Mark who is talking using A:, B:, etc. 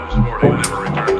A: Sporting never returned